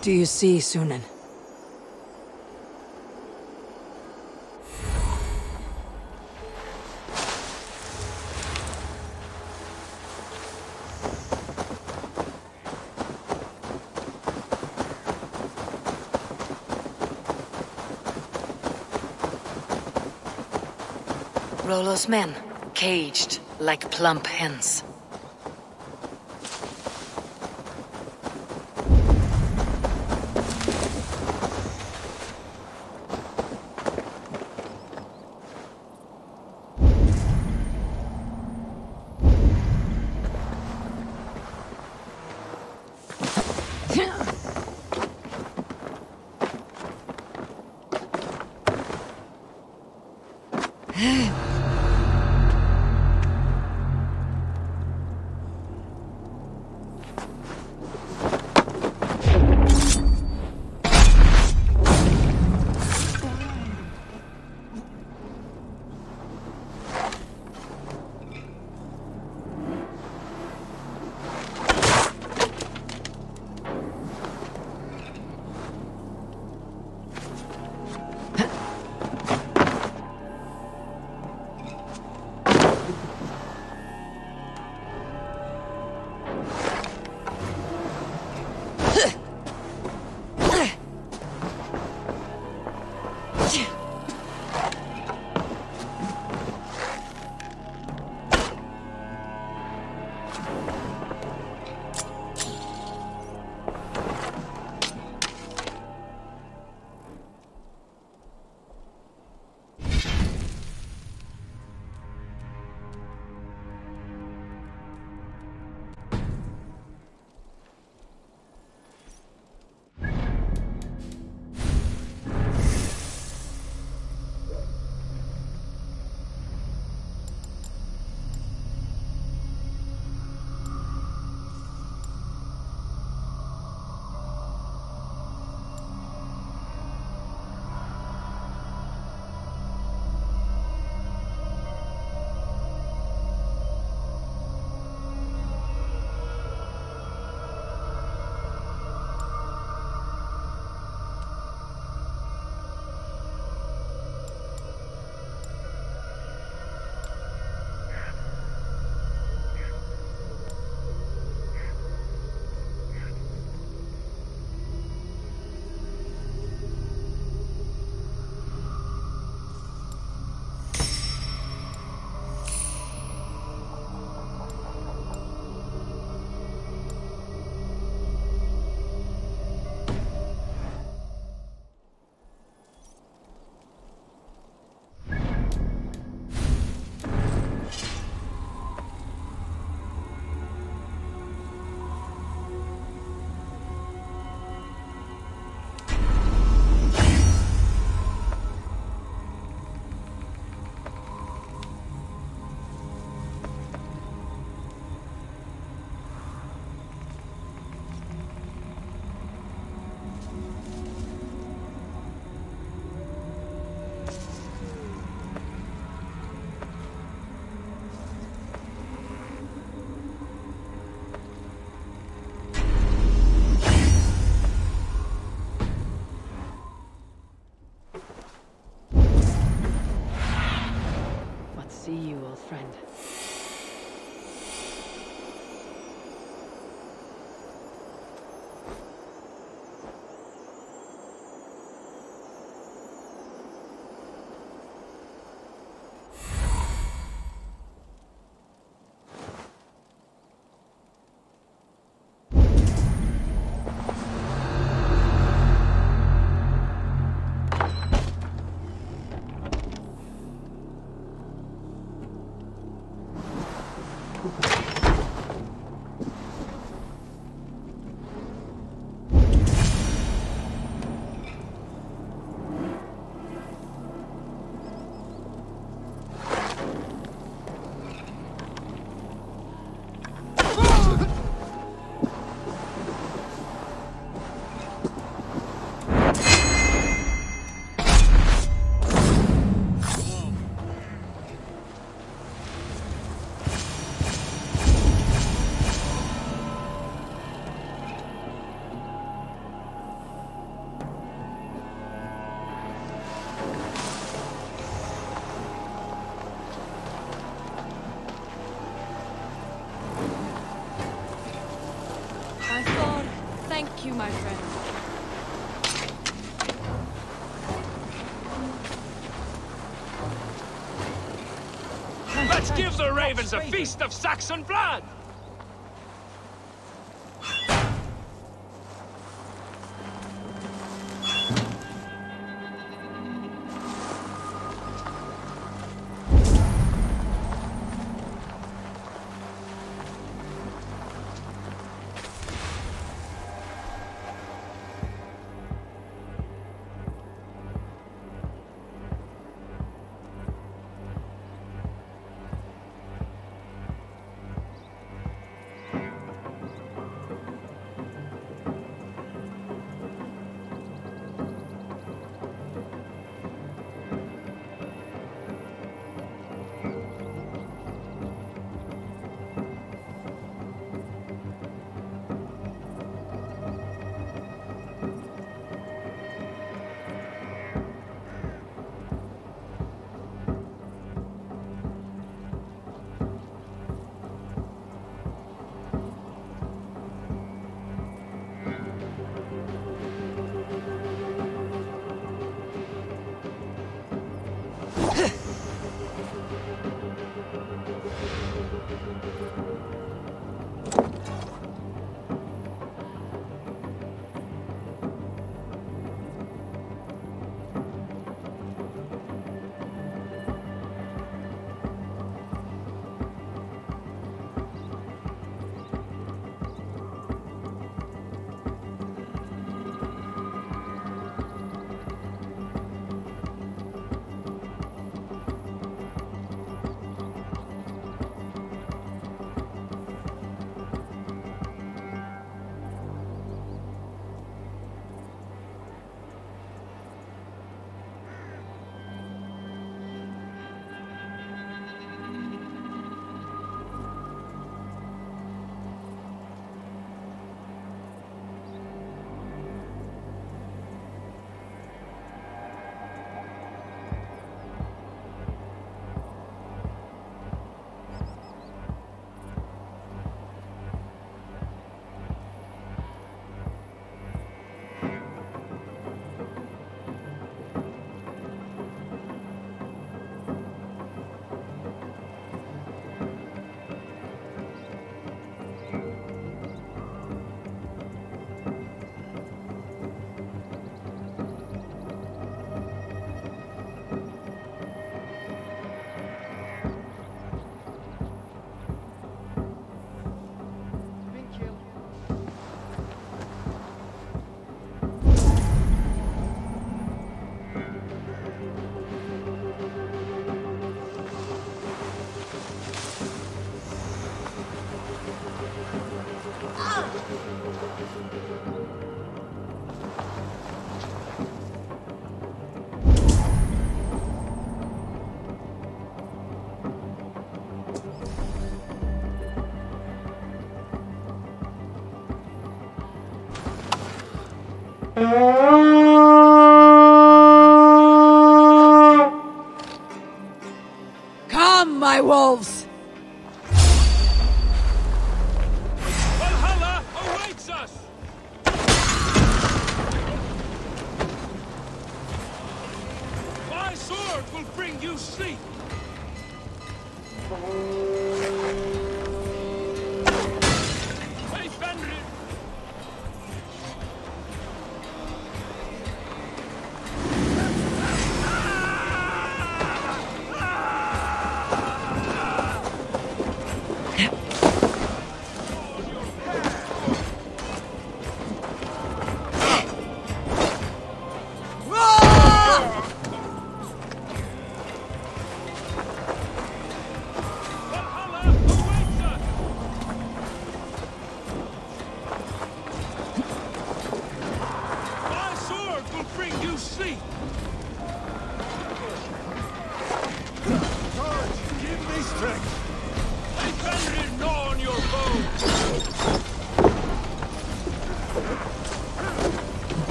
What do you see, Sýnin? Rollo's men, caged like plump hens. The ravens a feast of Saxon blood!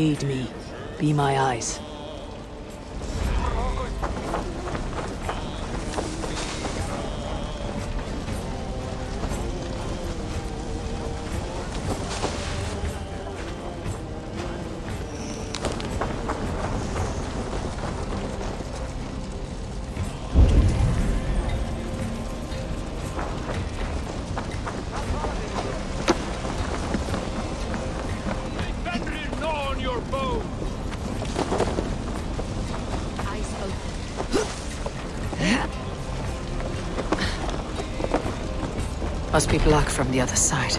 Aid me. Be my eyes. block from the other side.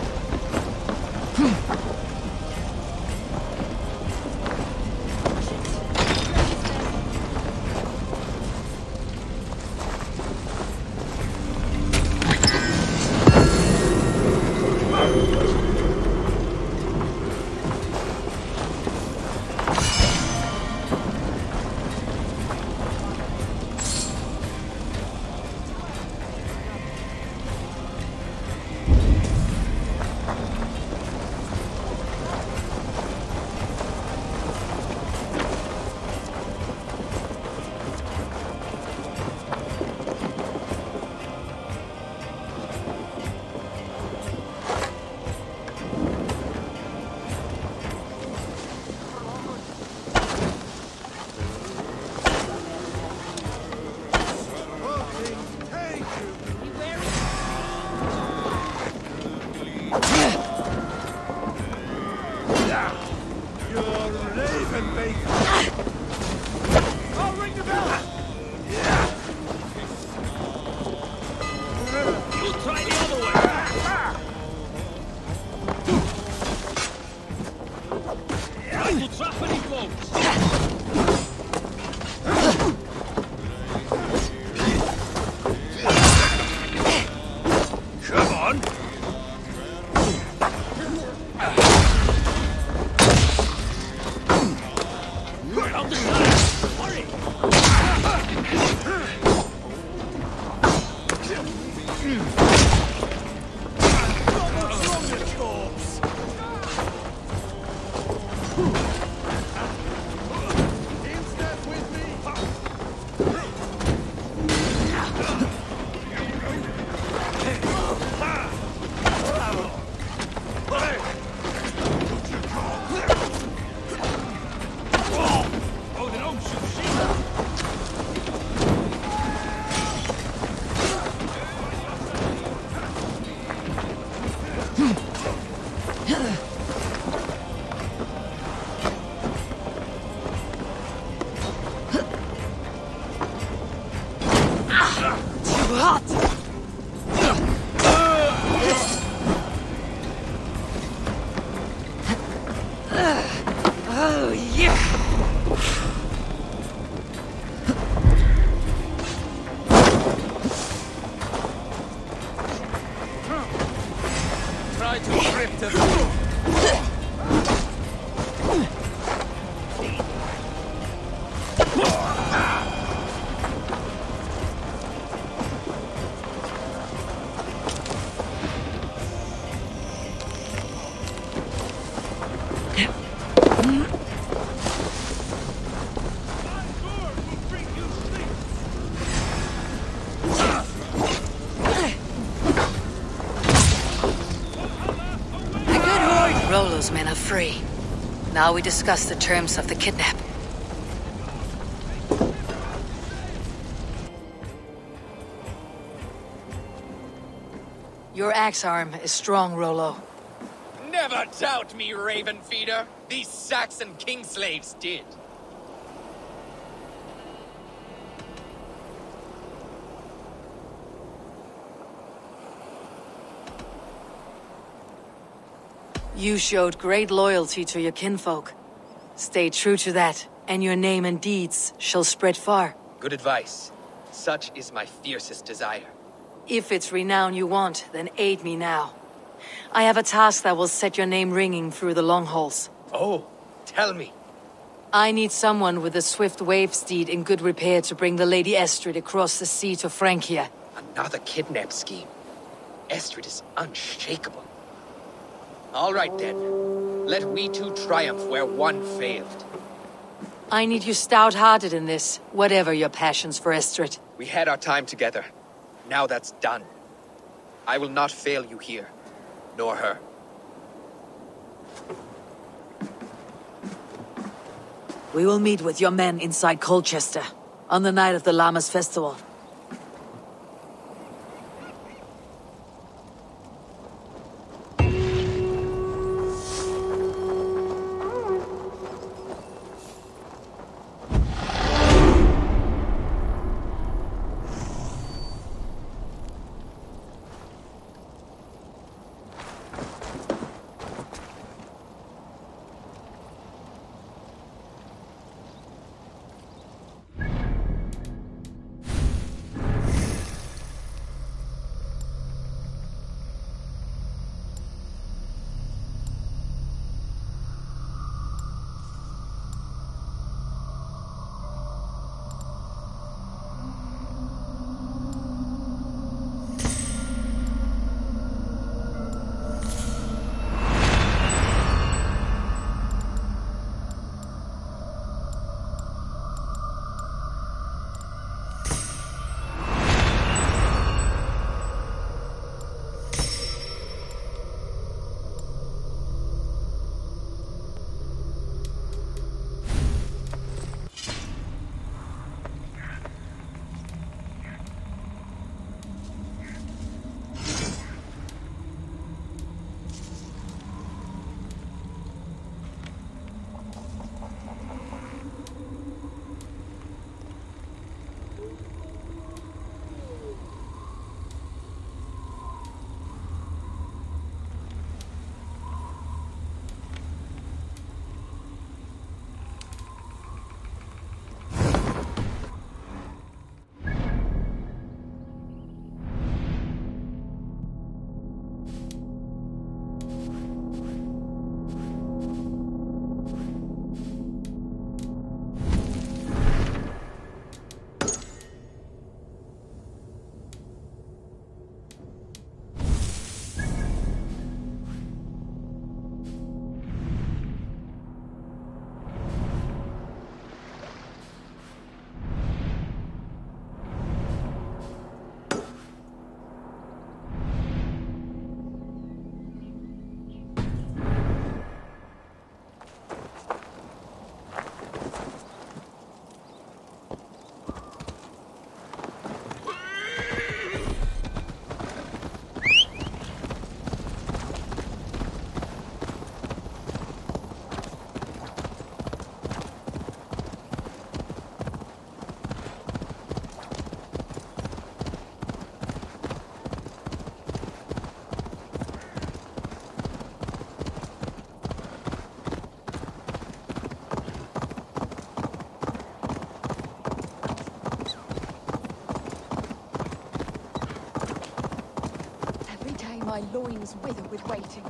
Rollo's men are free. Now we discuss the terms of the kidnap. Your axe arm is strong, Rollo. Never doubt me, Raven Feeder. These Saxon king slaves did. You showed great loyalty to your kinfolk. Stay true to that, and your name and deeds shall spread far. Good advice. Such is my fiercest desire. If it's renown you want, then aid me now. I have a task that will set your name ringing through the long halls. Oh, tell me. I need someone with a swift wave steed in good repair to bring the Lady Estrid across the sea to Francia. Another kidnap scheme. Estrid is unshakable. All right then. Let we two triumph where one failed. I need you stout-hearted in this, whatever your passions for Estrid. We had our time together. Now that's done. I will not fail you here, nor her. We will meet with your men inside Colchester, on the night of the Lammas Festival. Loins wither with waiting.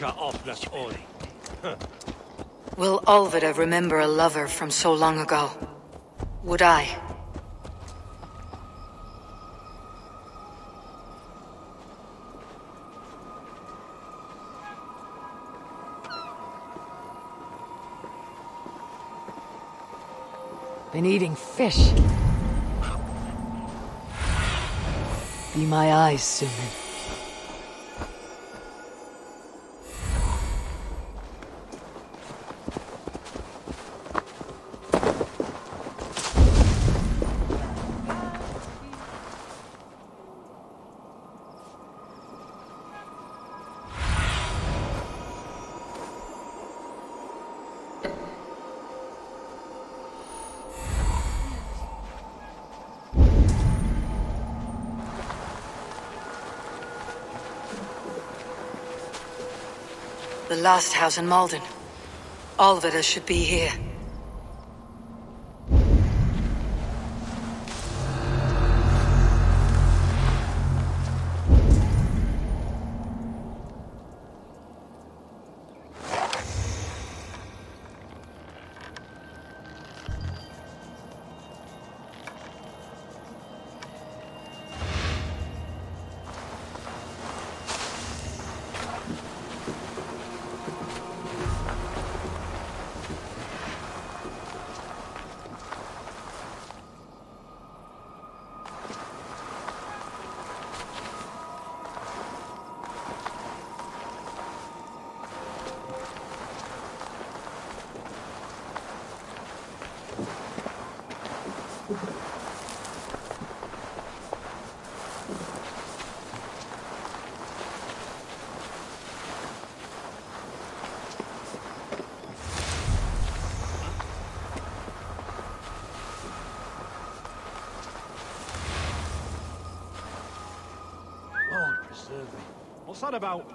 Huka oplas ori. Will Olvida remember a lover from so long ago? Would I? Been eating fish. Be my eyes soon. Last house in Maldon. Olvida should be here. About?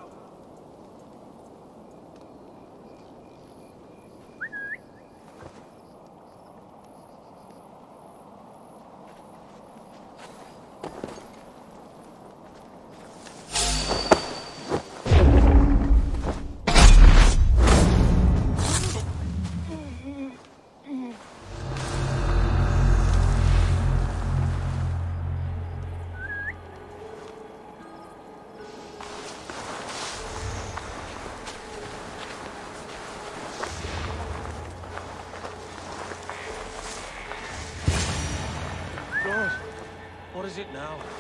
Is it now?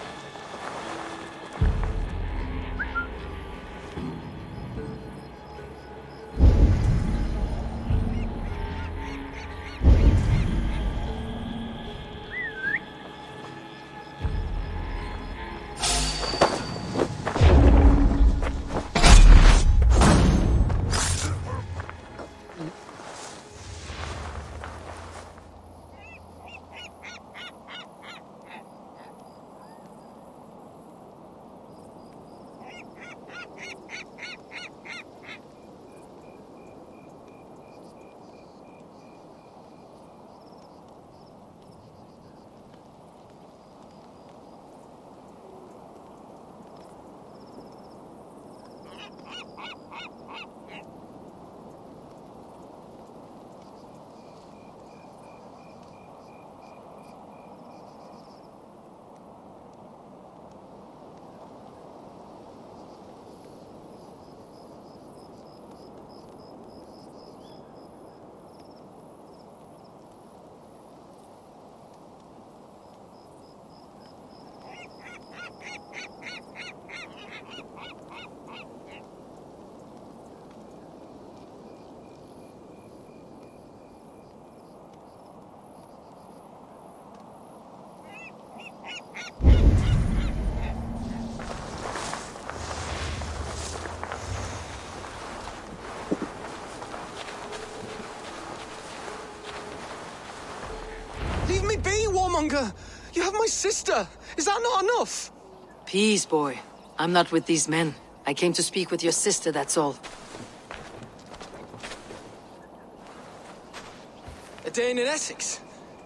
Warmonger! You have my sister! Is that not enough? Peace, boy. I'm not with these men. I came to speak with your sister, that's all. A day in Essex.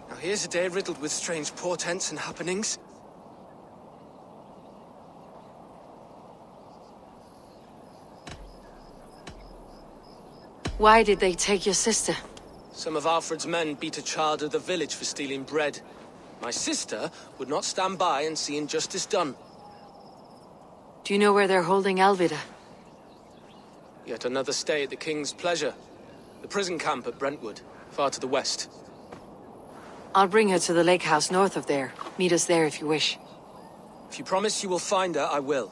Now here's a day riddled with strange portents and happenings. Why did they take your sister? Some of Alfred's men beat a child of the village for stealing bread. My sister would not stand by and see injustice done. Do you know where they're holding Alvida? Yet another stay at the King's pleasure. The prison camp at Brentwood, far to the west. I'll bring her to the lake house north of there. Meet us there if you wish. If you promise you will find her, I will.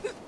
Today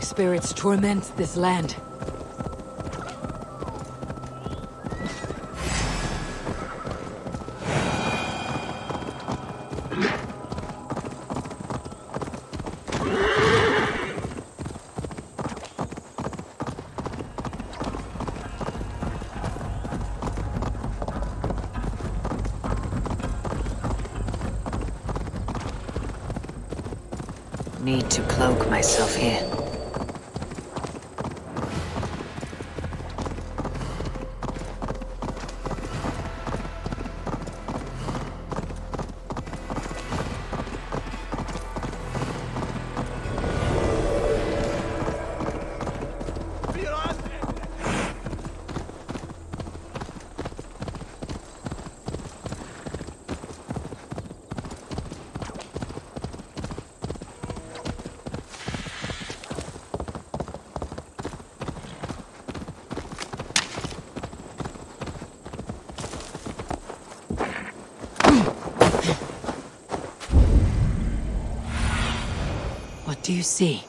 Spirits torment this land. Need to cloak myself here. You see?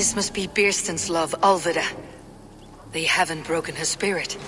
This must be Birstan's love, Alvida. They haven't broken her spirit.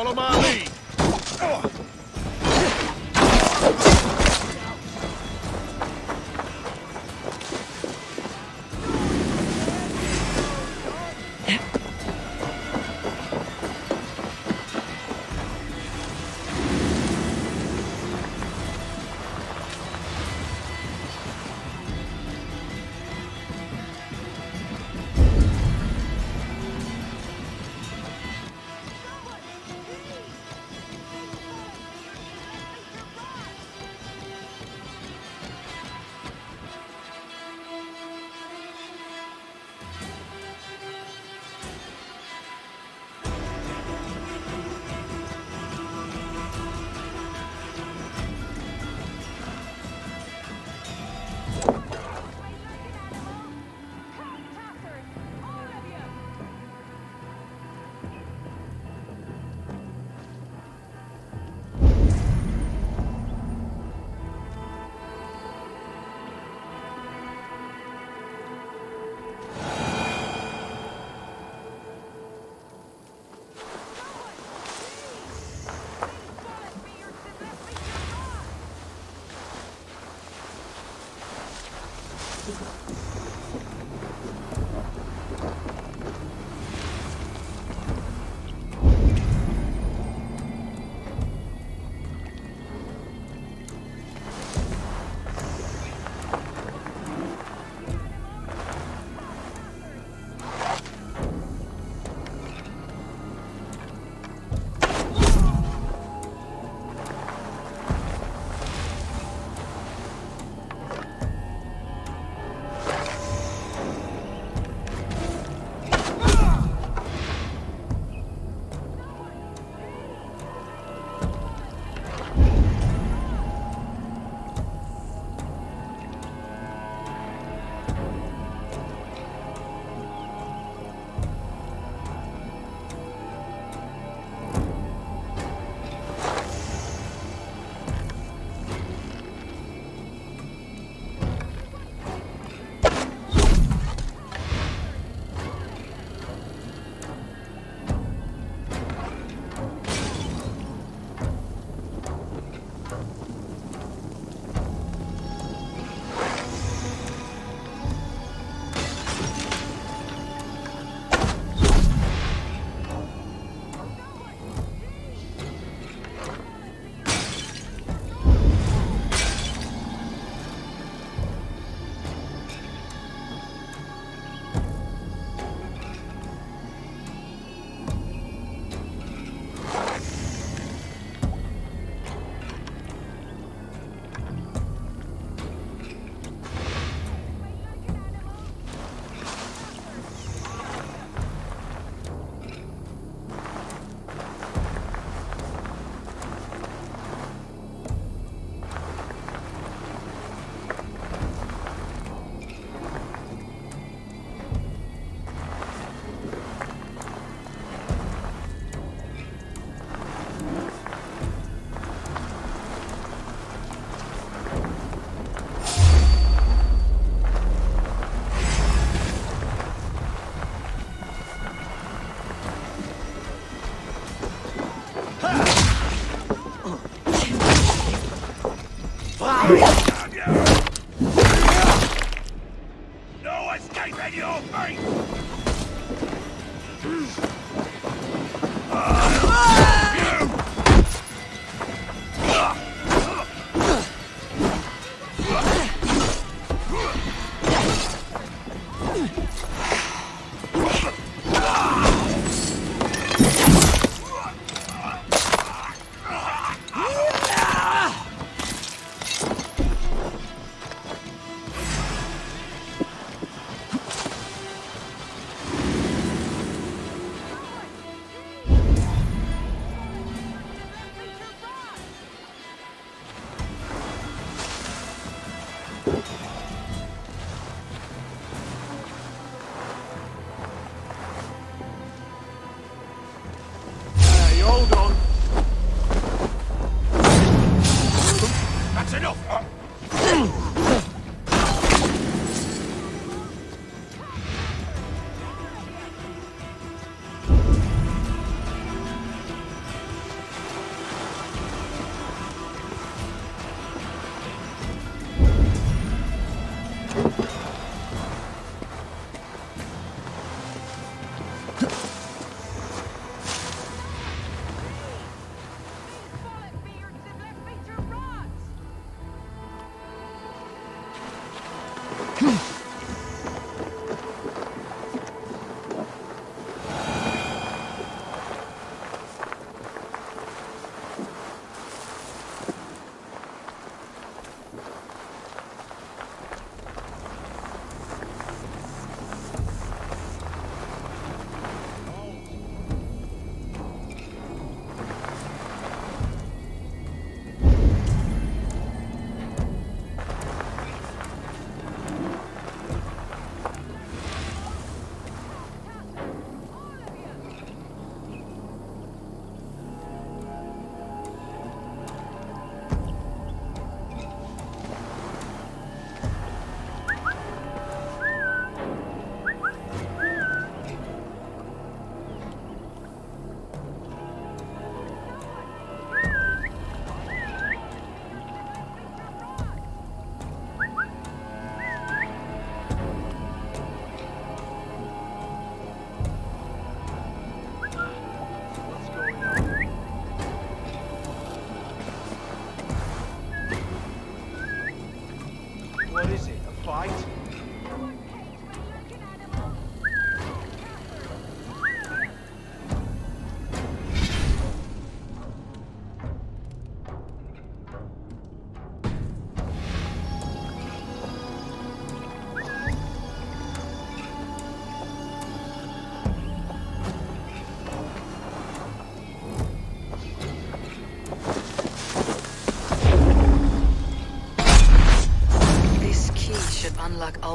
Follow my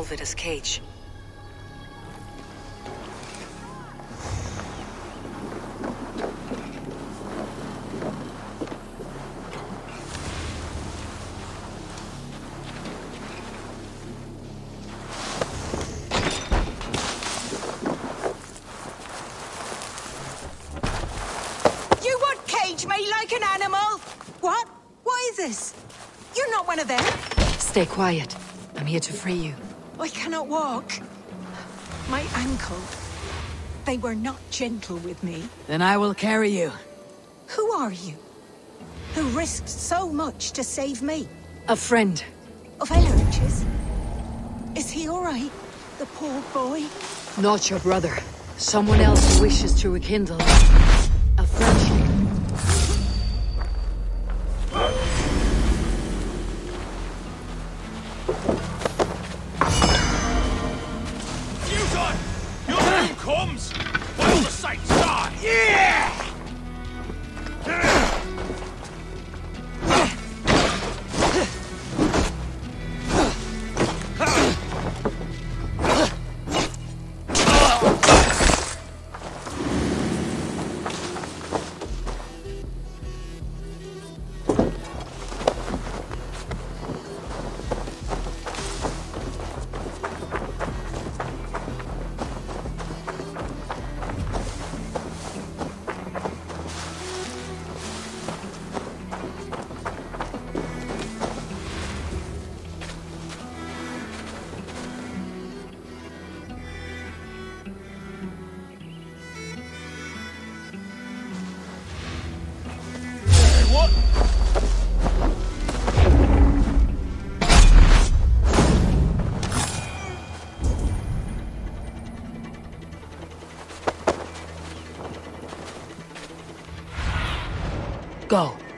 unlock Alvida's cage. You would cage me like an animal? What? What is this? You're not one of them. Stay quiet. I'm here to free you. Cannot walk. My ankle. They were not gentle with me. Then I will carry you. Who are you? Who risked so much to save me? A friend. Of Elrich's? Is he alright? The poor boy? Not your brother. Someone else who wishes to rekindle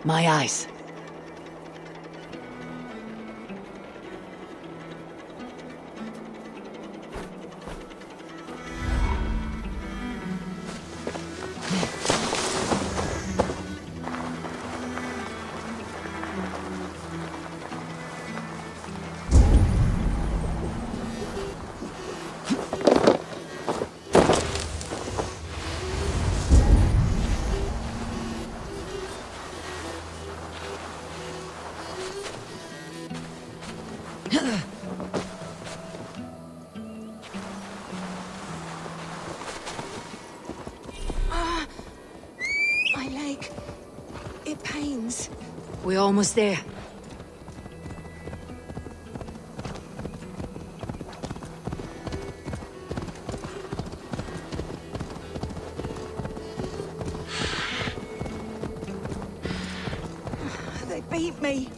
my eyes. We're almost there. They beat me.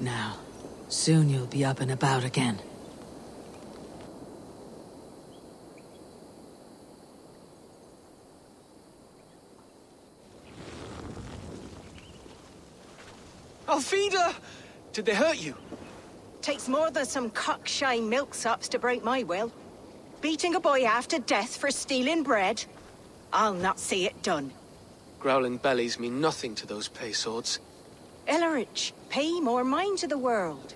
Now. Soon you'll be up and about again. Alvida! Did they hurt you? Takes more than some cockshy milksops to break my will. Beating a boy after death for stealing bread? I'll not see it done. Growling bellies mean nothing to those pay swords. Ellerich, pay more mind to the world.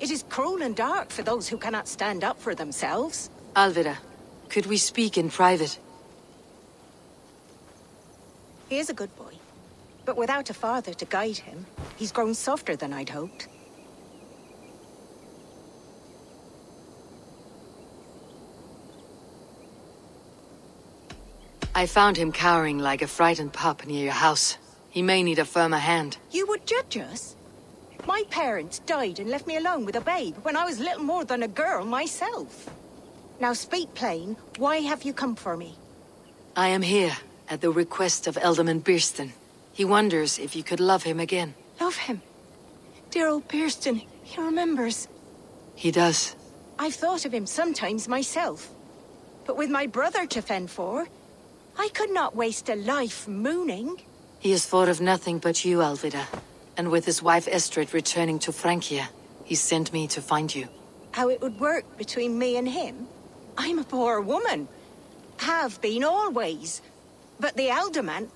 It is cruel and dark for those who cannot stand up for themselves. Alvida, could we speak in private? He is a good boy. But without a father to guide him, he's grown softer than I'd hoped. I found him cowering like a frightened pup near your house. He may need a firmer hand. You would judge us? My parents died and left me alone with a babe when I was little more than a girl myself. Now speak plain, why have you come for me? I am here at the request of Elderman Birstan. He wonders if you could love him again. Love him. Dear old Birstan, he remembers. He does. I've thought of him sometimes myself. But with my brother to fend for, I could not waste a life mooning. He has thought of nothing but you, Alvida. And with his wife Estrid returning to Francia, he sent me to find you. How it would work between me and him? I'm a poor woman. Have been always. But the alderman...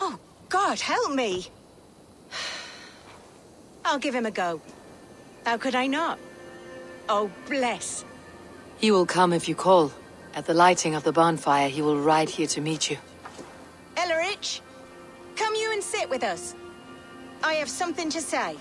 Oh, God, help me! I'll give him a go. How could I not? Oh, bless. He will come if you call. At the lighting of the bonfire, he will ride here to meet you. Ellerich, come you and sit with us. I have something to say.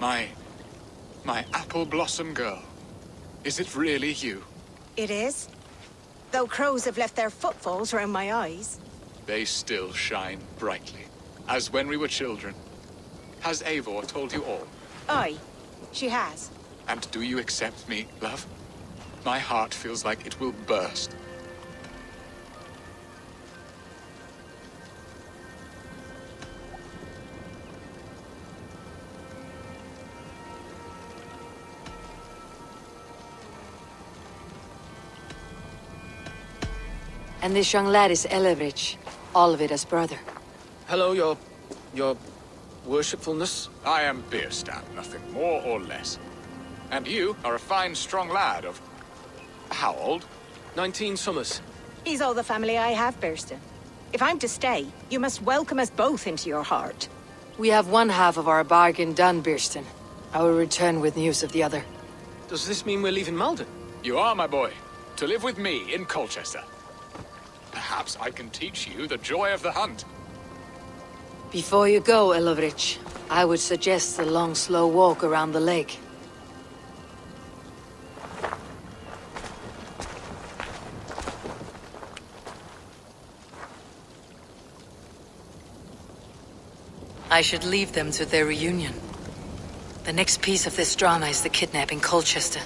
My. my apple blossom girl. Is it really you? It is. Though crows have left their footfalls round my eyes. They still shine brightly, as when we were children. Has Eivor told you all? Aye, she has. And do you accept me, love? My heart feels like it will burst. And this young lad is Elevrich, Alvida's brother. Hello, your... your... worshipfulness? I am Birstan, nothing more or less. And you are a fine, strong lad of... How old? Nineteen summers. He's all the family I have, Birstan. If I'm to stay, you must welcome us both into your heart. We have one half of our bargain done, Birstan. I will return with news of the other. Does this mean we're leaving Maldon? You are, my boy. To live with me in Colchester. Perhaps I can teach you the joy of the hunt. Before you go, Elovrich, I would suggest a long, slow walk around the lake. I should leave them to their reunion. The next piece of this drama is the kidnapping Colchester.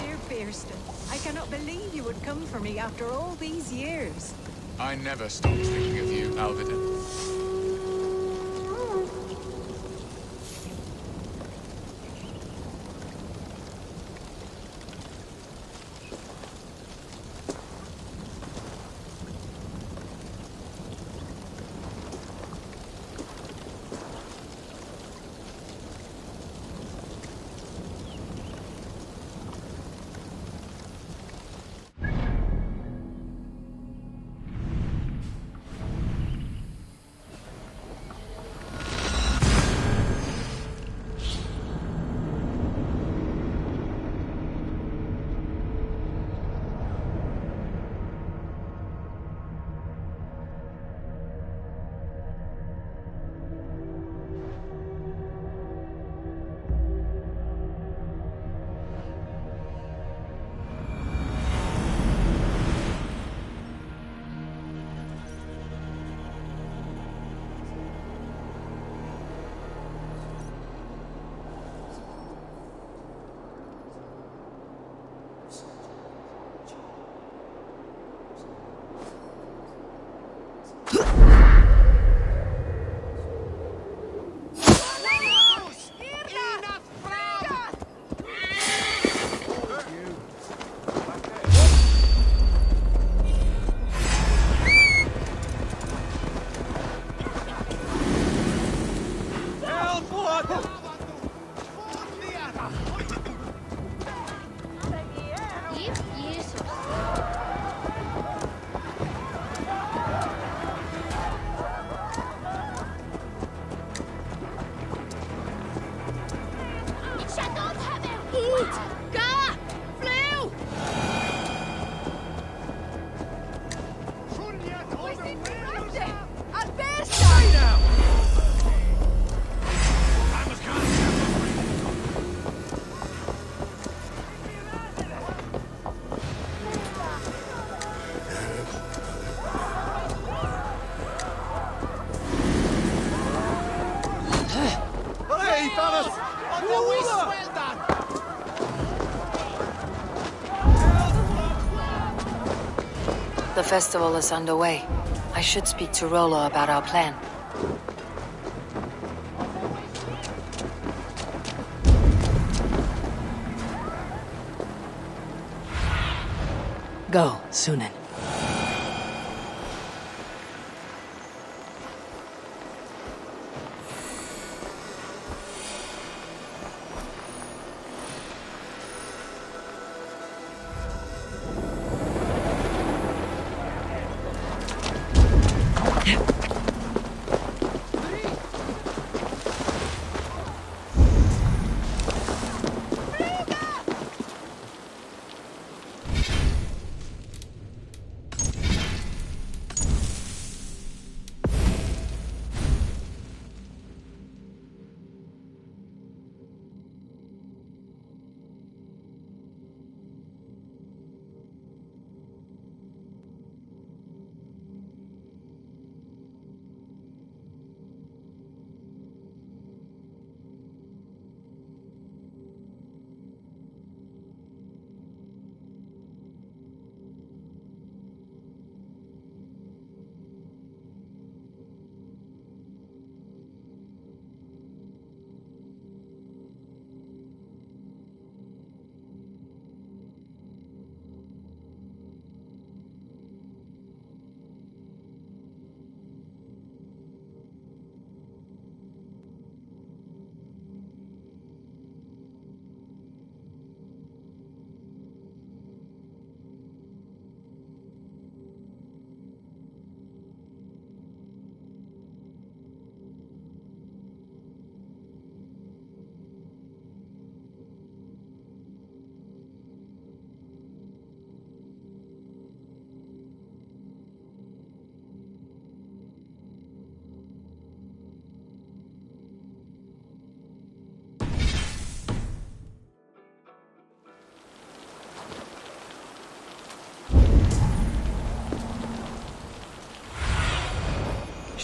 Dear Birstan, I cannot believe you would come for me after all these years. I never stopped thinking of you, Alvida. Festival is underway. I should speak to Rollo about our plan. Go, Sýnin.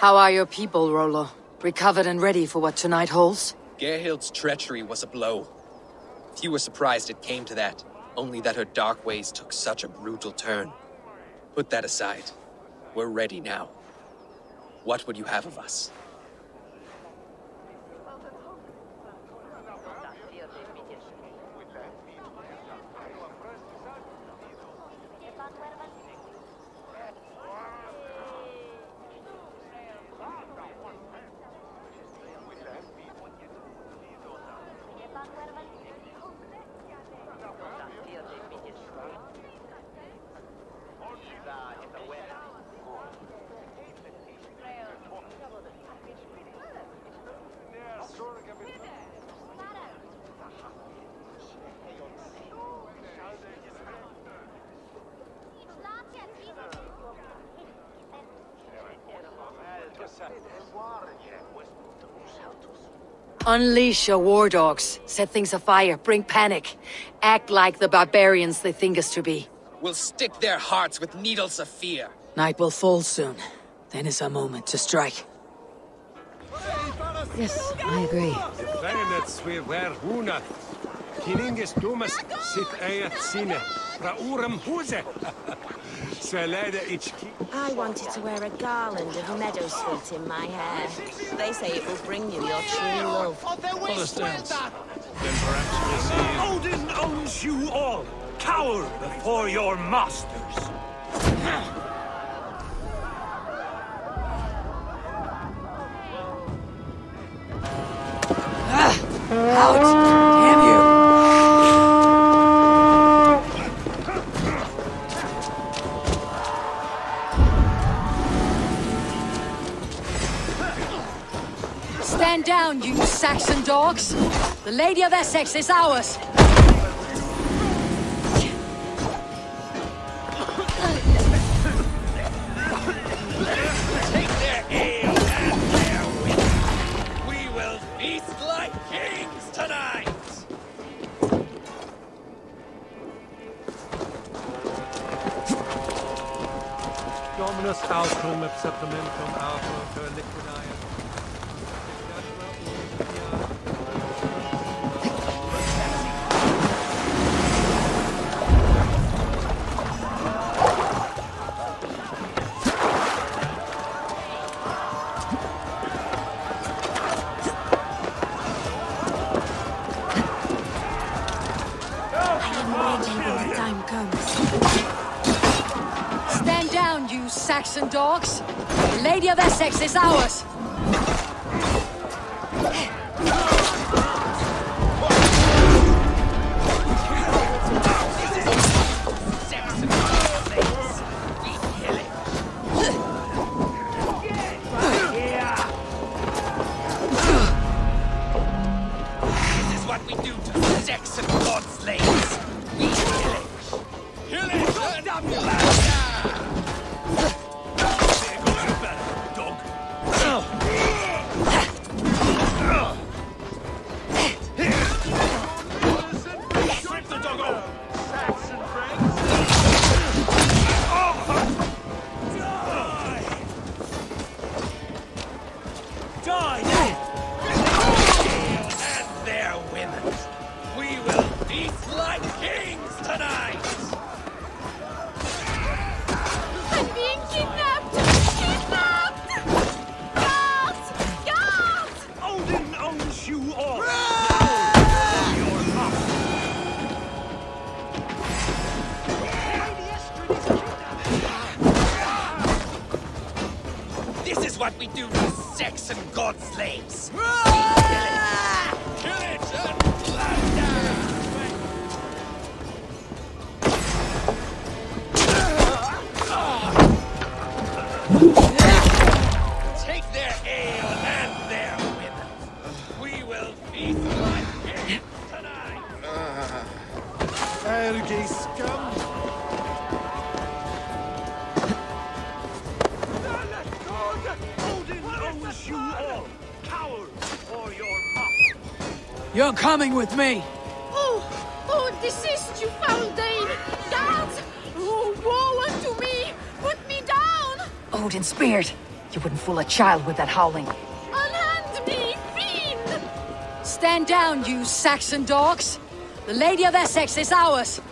How are your people, Rollo? Recovered and ready for what tonight holds? Gerhild's treachery was a blow. Few were surprised it came to that, only that her dark ways took such a brutal turn. Put that aside. We're ready now. What would you have of us? Unleash your war dogs. Set things afire. Bring panic. Act like the barbarians they think us to be. We'll stick their hearts with needles of fear. Night will fall soon. Then is our moment to strike. Yes, I agree. I wanted to wear a garland of meadowsweet in my hair. They say it will bring you your true love. Philistines. Then perhaps we'll see. Odin owns you all. Cower before your masters. Lady of Essex is ours! Saxon dogs! Lady of Essex is ours! This is what we do to sex and god slaves. You're coming with me! Oh! Oh, desist, you foul Dane! Guards! Oh, woe unto me! Put me down! Odin Spirit! You wouldn't fool a child with that howling. Unhand me, fiend! Stand down, you Saxon dogs! The Lady of Essex is ours!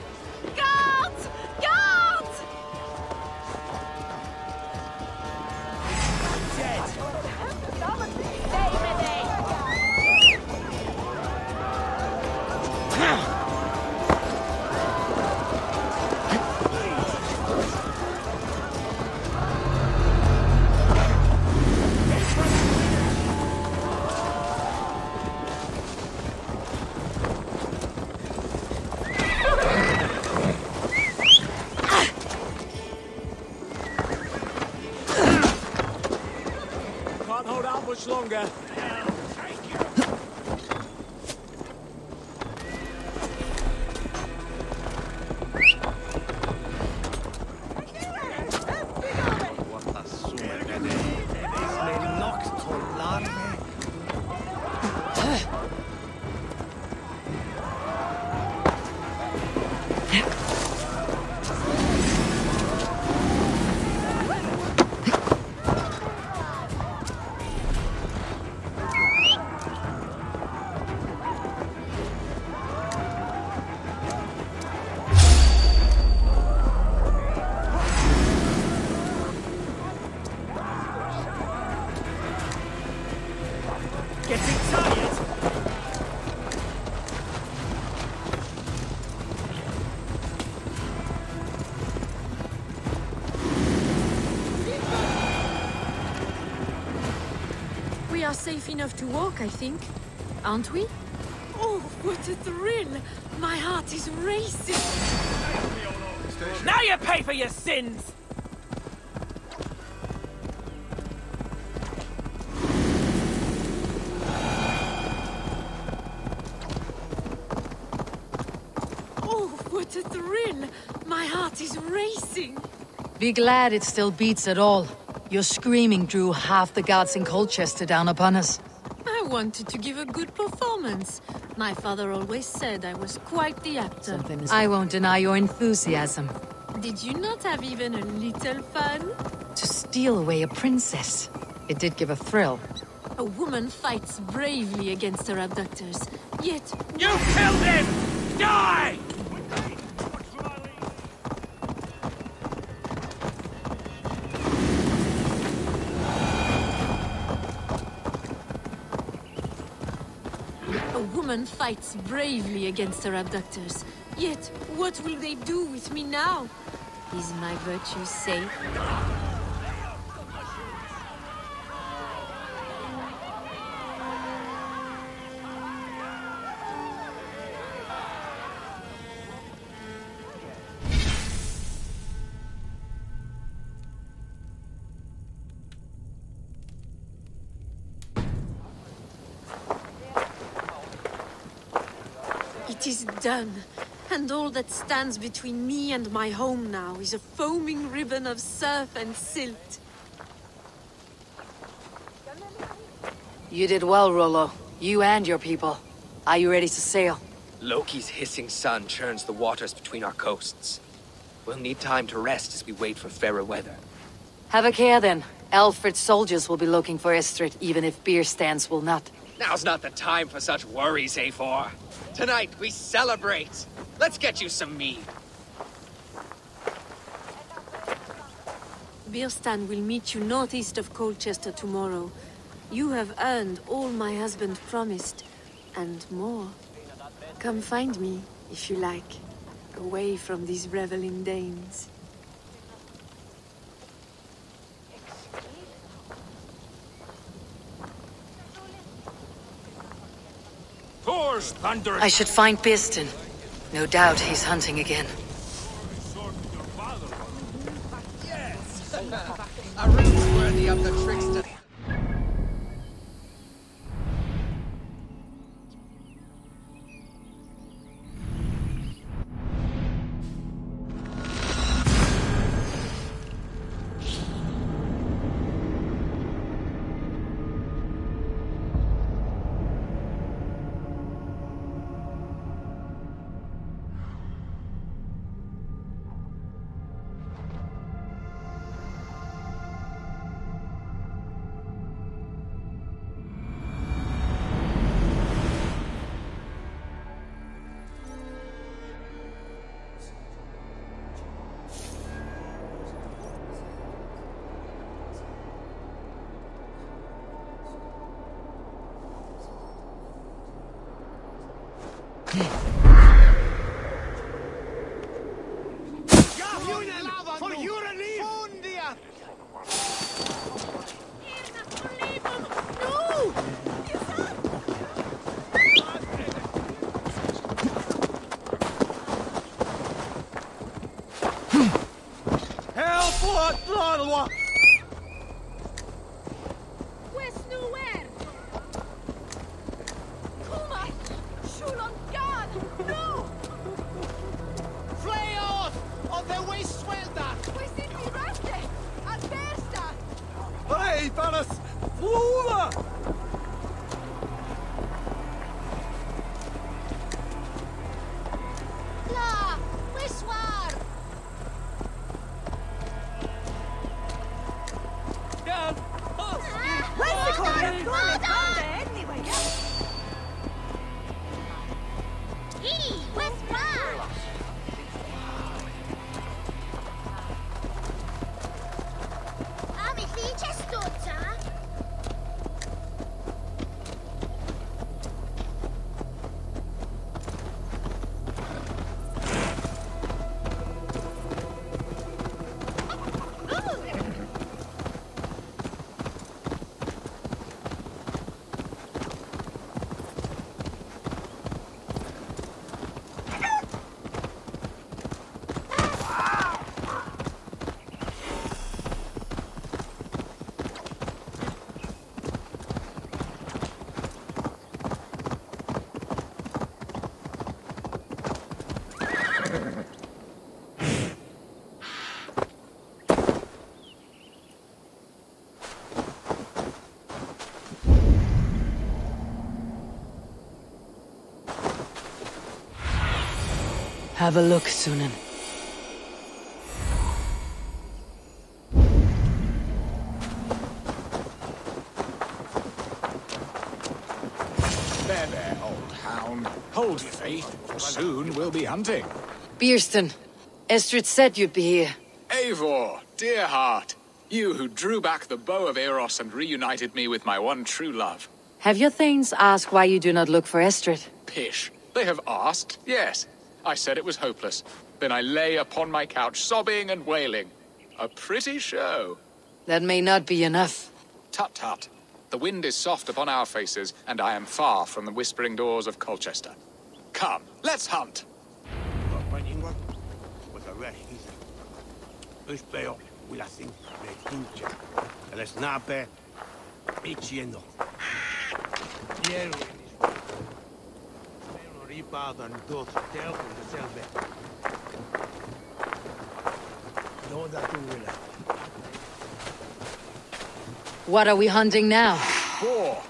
Enough to walk, I think. Aren't we? Oh, what a thrill! My heart is racing! Now you pay for your sins! Oh, what a thrill! My heart is racing! Be glad it still beats at all. Your screaming drew half the guards in Colchester down upon us. I wanted to give a good performance. My father always said I was quite the actor. I won't deny your enthusiasm. Did you not have even a little fun? To steal away a princess. It did give a thrill. A woman fights bravely against her abductors, yet You killed him! Die! Fights bravely against her abductors. Yet, what will they do with me now? Is my virtue safe? It is done. And all that stands between me and my home now is a foaming ribbon of surf and silt. You did well, Rollo. You and your people. Are you ready to sail? Loki's hissing son churns the waters between our coasts. We'll need time to rest as we wait for fairer weather. Have a care then. Alfred's soldiers will be looking for Estrid, even if Birstan's will not. Now's not the time for such worries, Eivor. Tonight we celebrate. Let's get you some mead. Birstan will meet you northeast of Colchester tomorrow. You have earned all my husband promised, and more. Come find me, if you like, away from these reveling Danes. Thor's thunderous I should find Birstan. No doubt he's hunting again. A ruse worthy of the trickster. Have a look, Sýnin. There, there, old hound. Hold your faith, for soon we'll be hunting. Birstan, Estrid said you'd be here. Eivor, dear heart, you who drew back the bow of Eros and reunited me with my one true love. Have your Thanes asked why you do not look for Estrid? Pish. They have asked, yes. I said it was hopeless. Then I lay upon my couch, sobbing and wailing. A pretty show. That may not be enough. Tut tut. The wind is soft upon our faces, and I am far from the whispering doors of Colchester. Come, let's hunt. Uspeo, Willasin, Lekincha, El Snape, Ichiendo. Hierro. Ripadan dos telpo de selve. No da tu willa. What are we hunting now? Boar.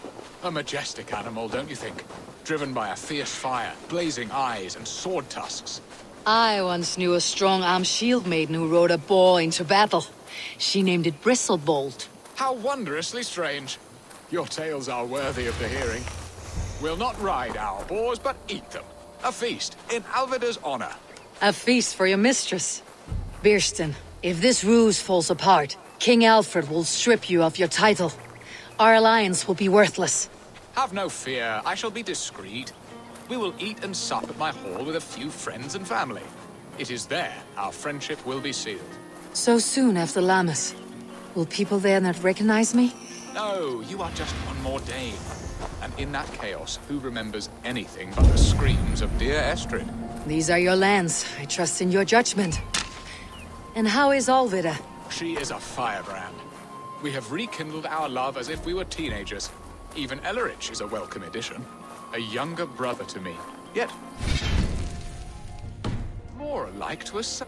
A majestic animal, don't you think? Driven by a fierce fire, blazing eyes, and sword tusks. I once knew a strong-armed shield maiden who rode a boar into battle. She named it Bristlebolt. How wondrously strange. Your tales are worthy of the hearing. We'll not ride our boars, but eat them. A feast in Alvida's honor. A feast for your mistress. Birstan, if this ruse falls apart, King Alfred will strip you of your title. Our alliance will be worthless. Have no fear, I shall be discreet. We will eat and sup at my hall with a few friends and family. It is there our friendship will be sealed. So soon after Lammas. Will people there not recognize me? No, you are just one more Dane. And in that chaos, who remembers anything but the screams of dear Estrid? These are your lands. I trust in your judgment. And how is Alvida? She is a firebrand. We have rekindled our love as if we were teenagers. Even Ellerich is a welcome addition. A younger brother to me. Yet... more alike to a son.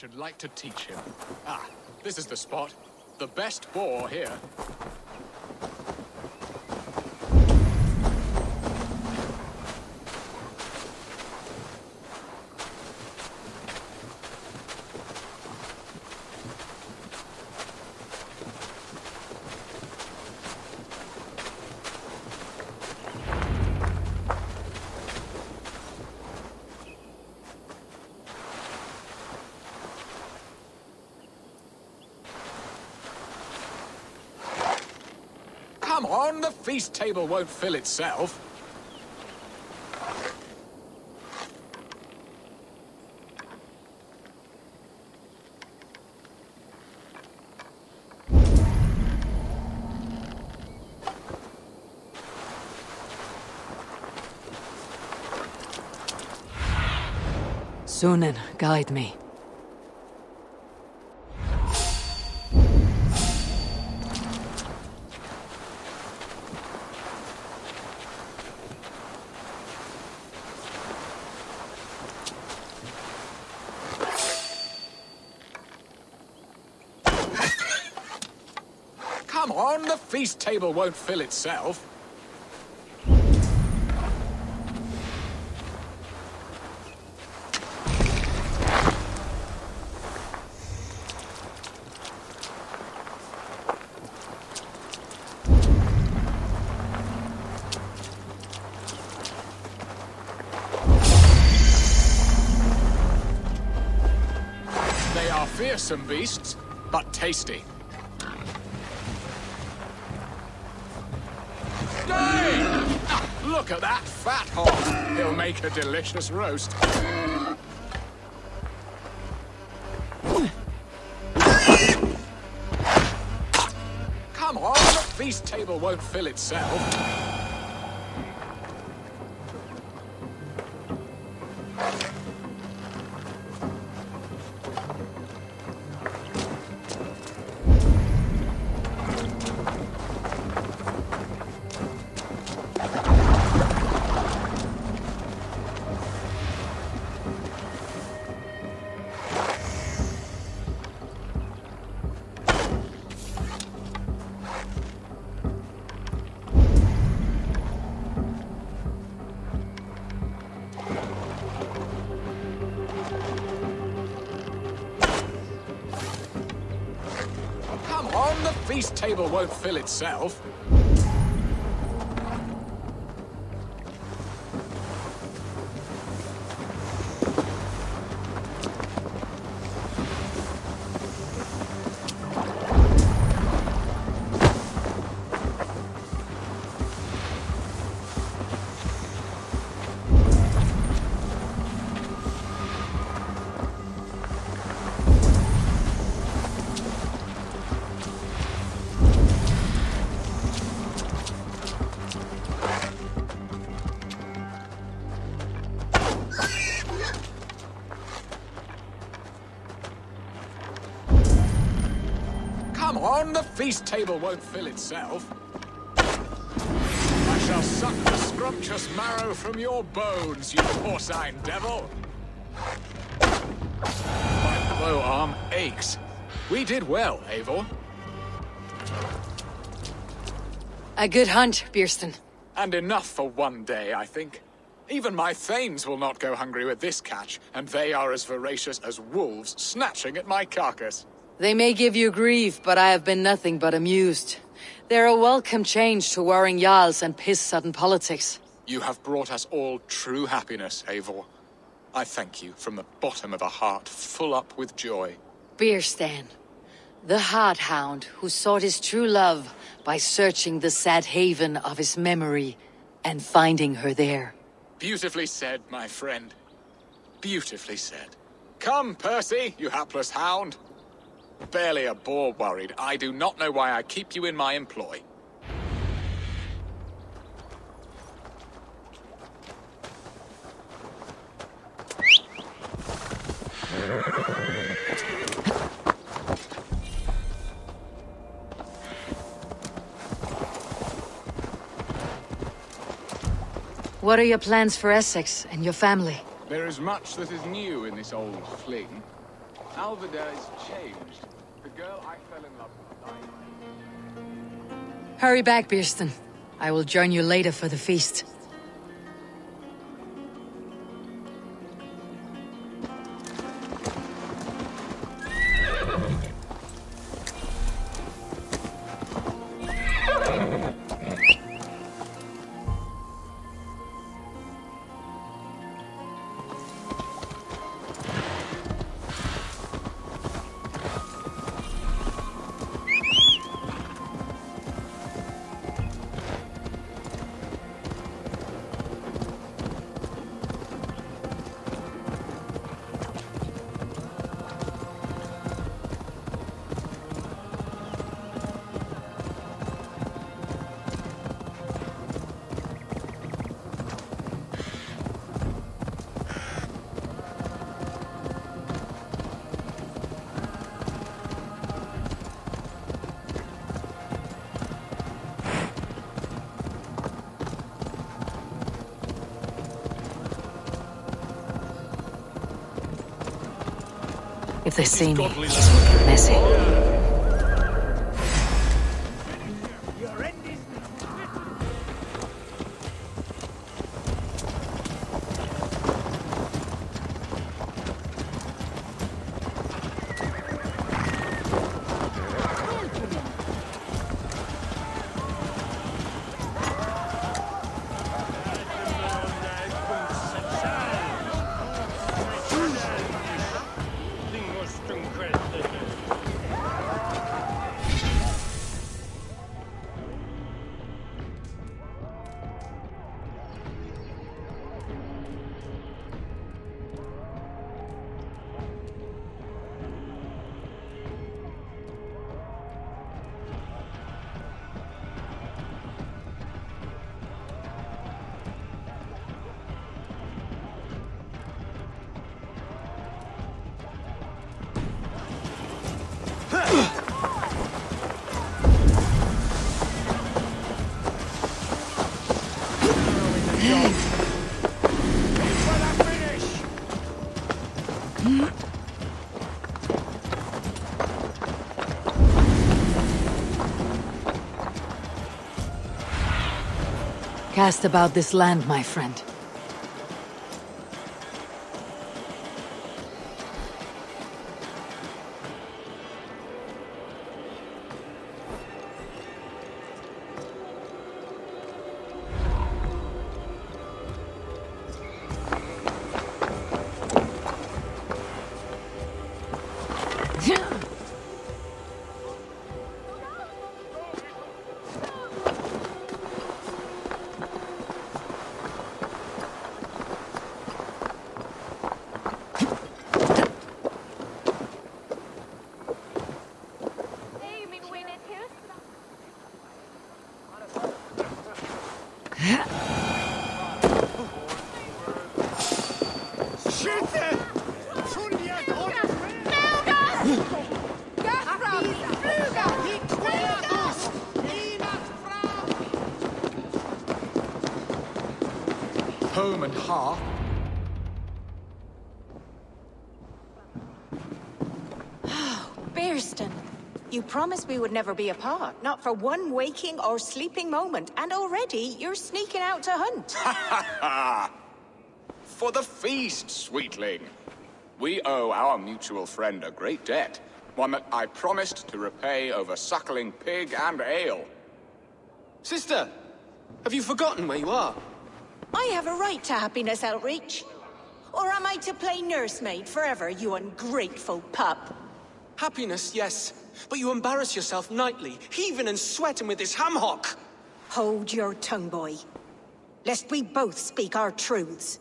Should like to teach him. Ah, this is the spot. The best boar here. The feast table won't fill itself. Sýnin, guide me. Come feast table won't fill itself. They are fearsome beasts, but tasty. Stay! Ah, look at that fat hog. He'll make a delicious roast. Come on, the feast table won't fill itself. Won't fill itself. On, the feast table won't fill itself. I shall suck the scrumptious marrow from your bones, you porcine devil. My bow arm aches. We did well, Eivor. A good hunt, Birstan. And enough for one day, I think. Even my thanes will not go hungry with this catch, and they are as voracious as wolves snatching at my carcass. They may give you grief, but I have been nothing but amused. They're a welcome change to warring Jarls and piss-sudden politics. You have brought us all true happiness, Eivor. I thank you from the bottom of a heart full up with joy. Birstan, the Heart Hound who sought his true love by searching the sad haven of his memory and finding her there. Beautifully said, my friend. Beautifully said. Come, Percy, you hapless hound. Barely a boar worried. I do not know why I keep you in my employ. What are your plans for Essex and your family? There is much that is new in this old fling. Alvida is changed. Girl I fell in love with. Hurry back, Birstan. I will join you later for the feast. See me, messy. Cast about this land, my friend. Promised we would never be apart, not for one waking or sleeping moment, and already you're sneaking out to hunt. For the feast, sweetling. We owe our mutual friend a great debt. One that I promised to repay over suckling pig and ale. Sister, have you forgotten where you are? I have a right to happiness, Outreach. Or am I to play nursemaid forever, you ungrateful pup? Happiness, yes. But you embarrass yourself nightly, heaving and sweating with this ham hock. Hold your tongue, boy. Lest we both speak our truths.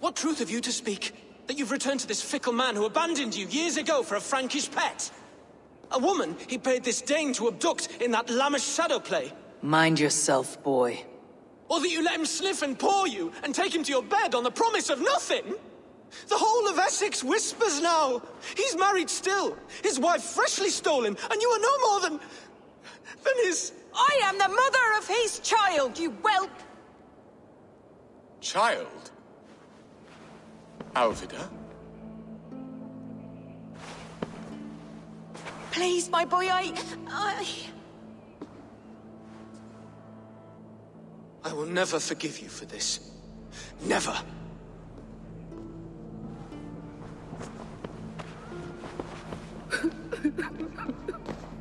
What truth have you to speak? That you've returned to this fickle man who abandoned you years ago for a Frankish pet? A woman he paid this Dane to abduct in that Lammas shadow play? Mind yourself, boy. Or that you let him sniff and paw you and take him to your bed on the promise of nothing? The whole of Essex whispers now. He's married still, his wife freshly stolen, and you are no more than... than his... I am the mother of his child, you whelp! Child? Alvida? Please, my boy, I... I... I will never forgive you for this. Never.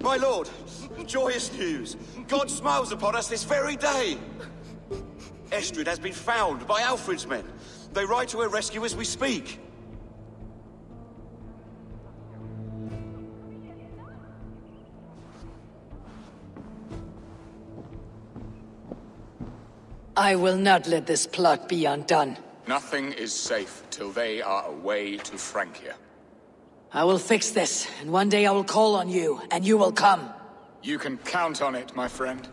My lord, joyous news. God smiles upon us this very day. Estrid has been found by Alfred's men. They ride to her rescue as we speak. I will not let this plot be undone. Nothing is safe till they are away to Francia. I will fix this, and one day I will call on you, and you will come. You can count on it, my friend.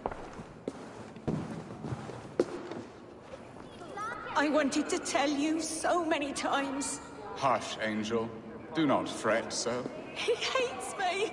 I wanted to tell you so many times. Hush, Angel. Do not fret so. He hates me.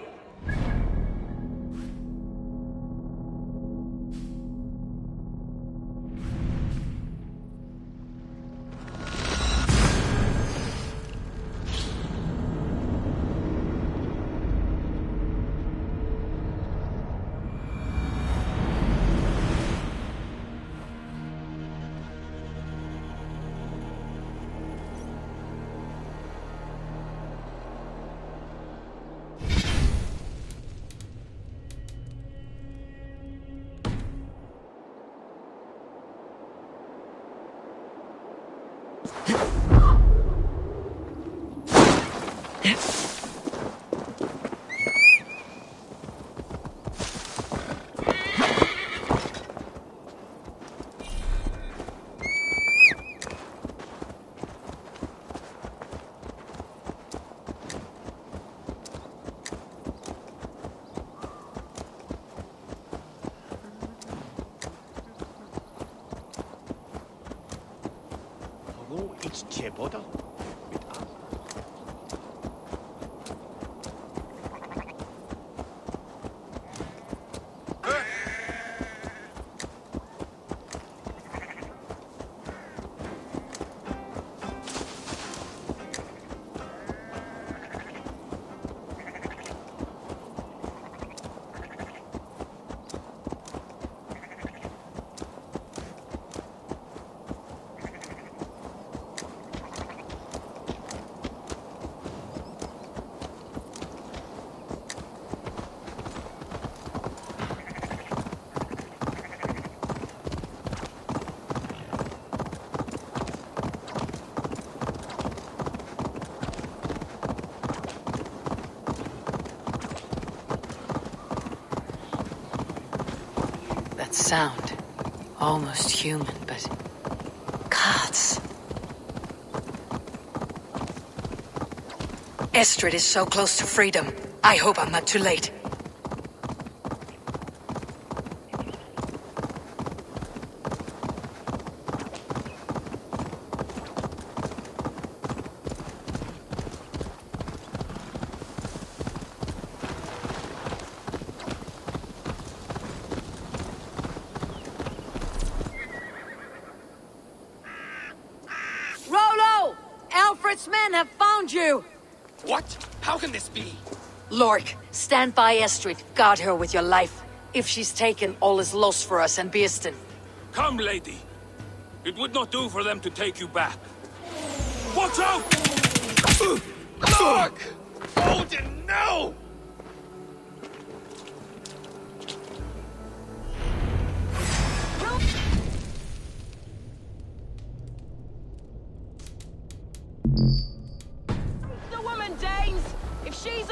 Sound. Almost human, but... Gods. Estrid is so close to freedom. I hope I'm not too late. Rollo! Alfred's men have found you! What? How can this be? Lork, stand by Estrid. Guard her with your life. If she's taken, all is lost for us and Birstan. Come, lady. It would not do for them to take you back. Watch out! Look! Odin, no! The woman, Danes! If she's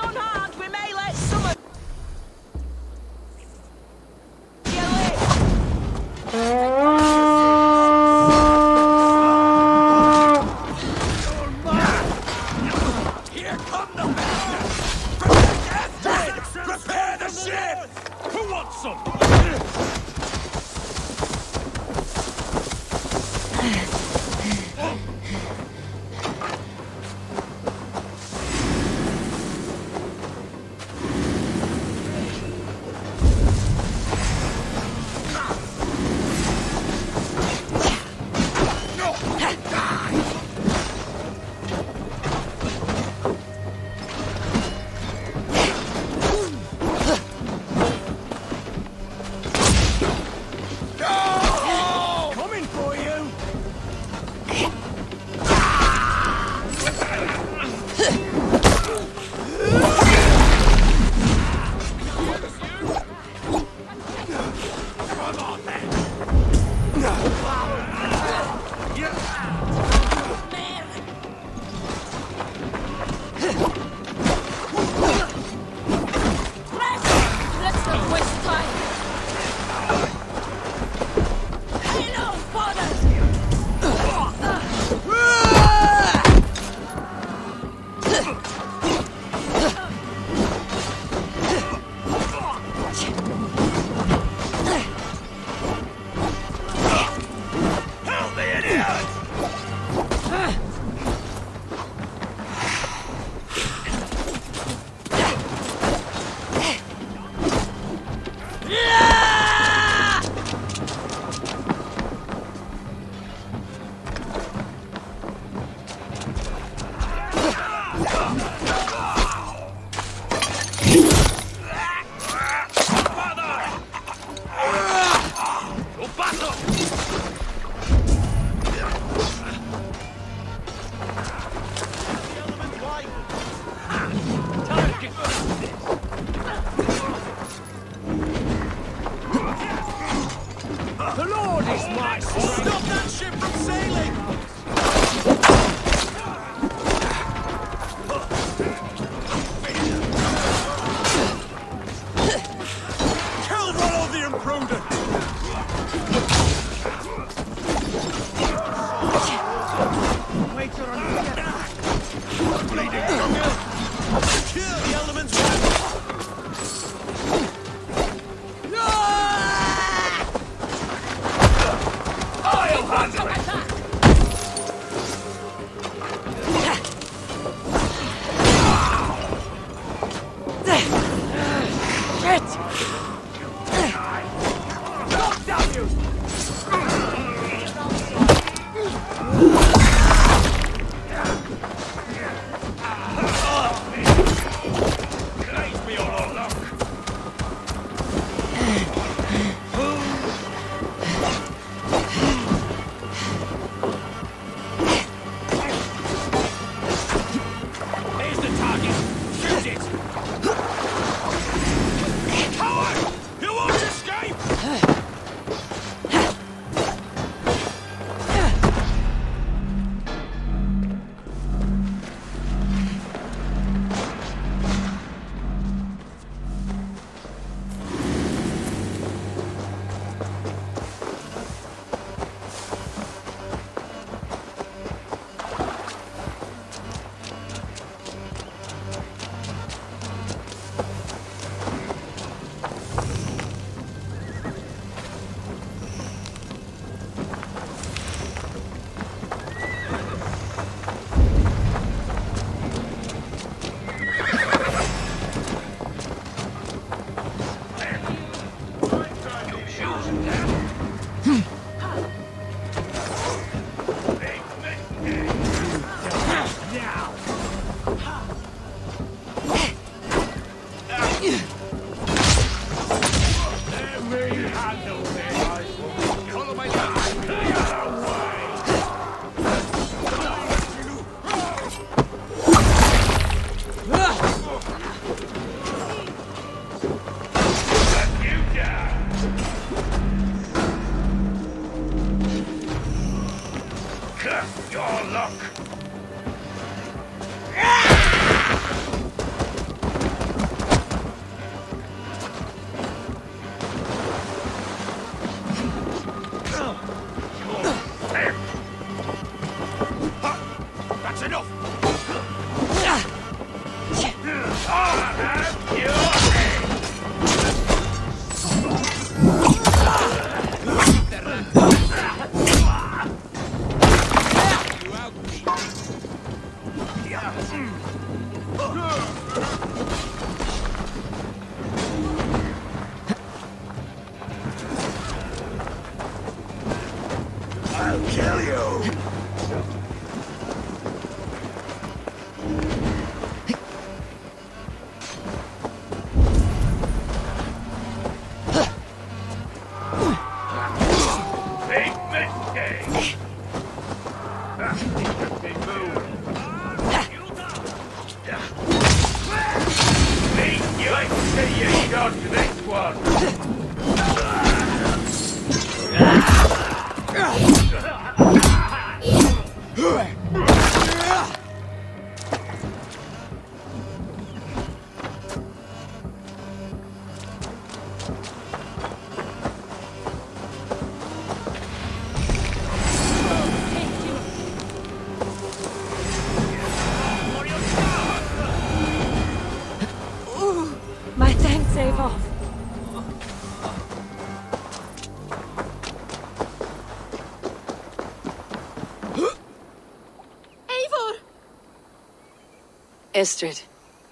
Estrid,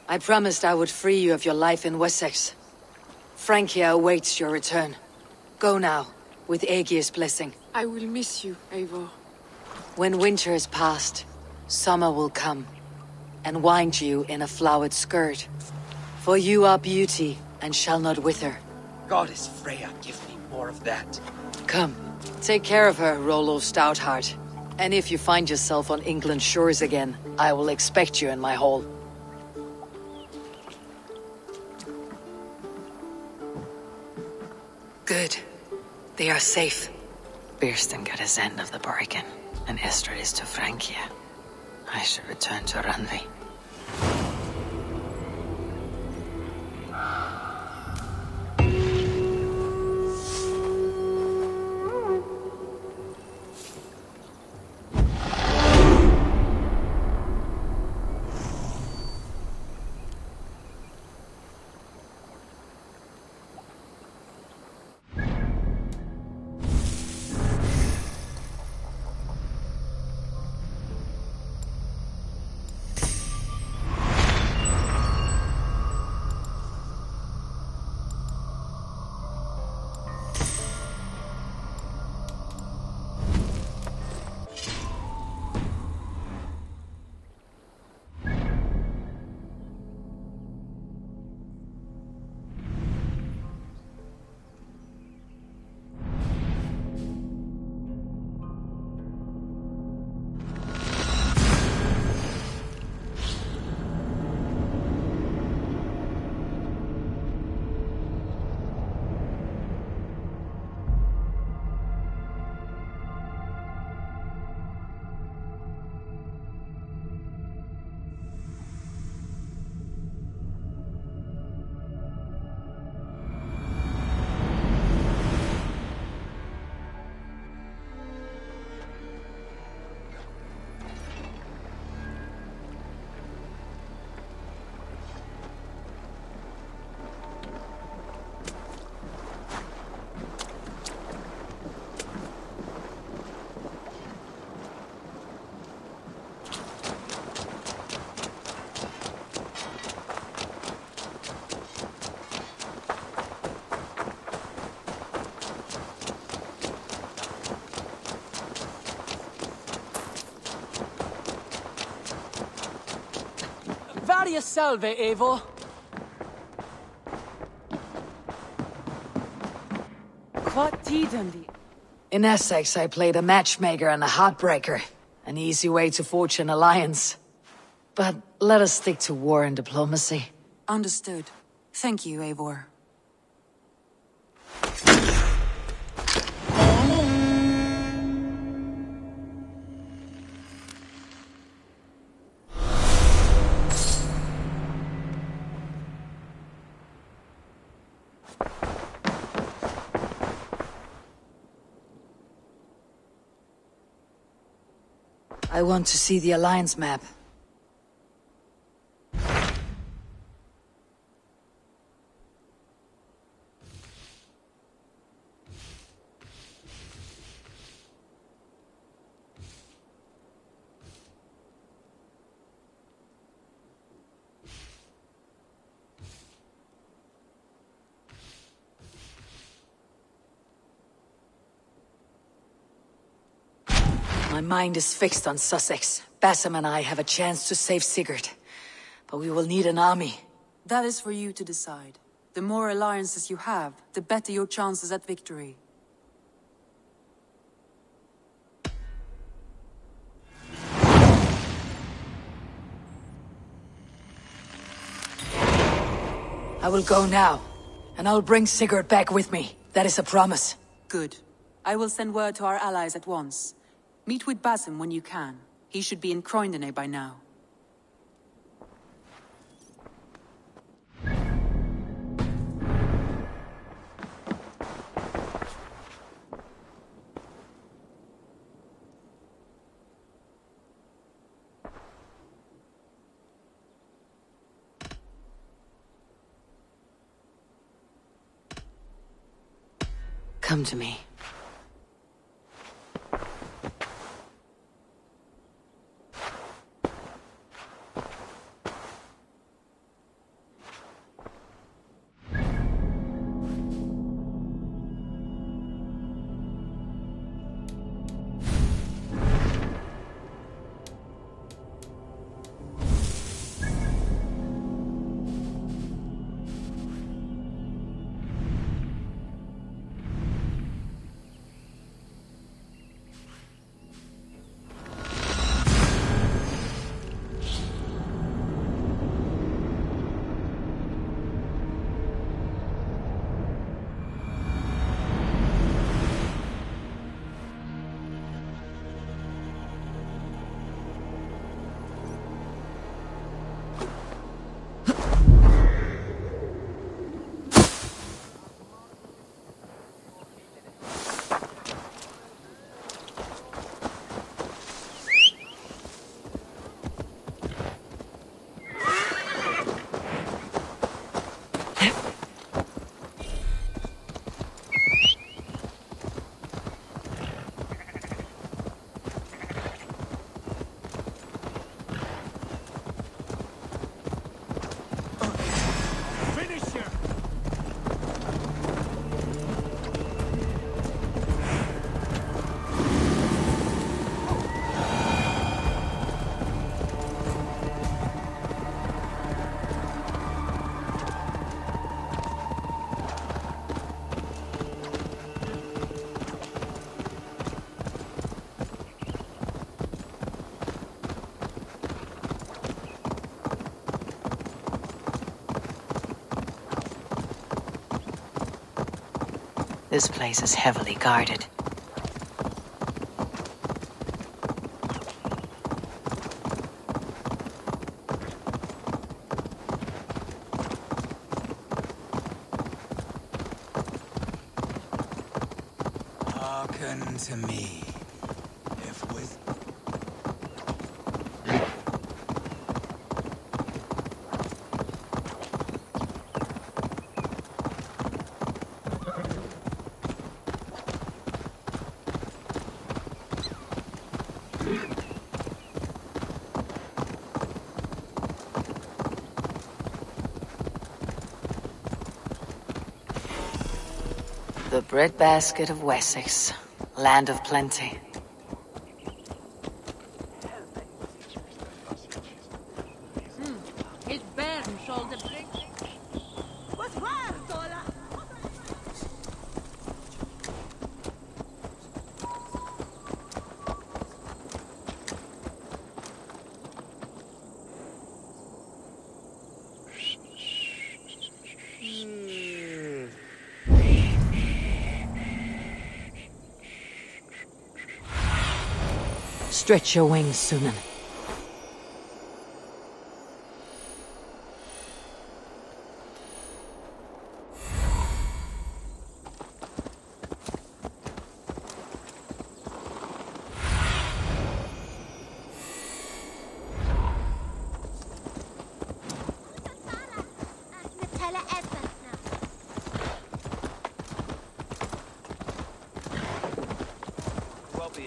I promised I would free you of your life in Wessex. Francia awaits your return. Go now, with Aegir's blessing. I will miss you, Eivor. When winter is past, summer will come, and wind you in a flowered skirt. For you are beauty, and shall not wither. Goddess Freya, give me more of that. Come, take care of her, Rollo Stoutheart. And if you find yourself on England's shores again, I will expect you in my hall. Good. They are safe. Birstan got his end of the bargain, and Estrid is to Francia. I should return to Randvi. Varia salve, tidendi. In Essex, I played a matchmaker and a heartbreaker. An easy way to forge an alliance. But let us stick to war and diplomacy. Understood. Thank you, Eivor. I want to see the Alliance map. Mind is fixed on Sussex. Basim and I have a chance to save Sigurd. But we will need an army. That is for you to decide. The more alliances you have, the better your chances at victory. I will go now. And I'll bring Sigurd back with me. That is a promise. Good. I will send word to our allies at once. Meet with Basim when you can. He should be in Croydon by now. Come to me. This place is heavily guarded. Hearken to me. If with The breadbasket of Wessex. Land of plenty. Stretch your wings, Sýnin.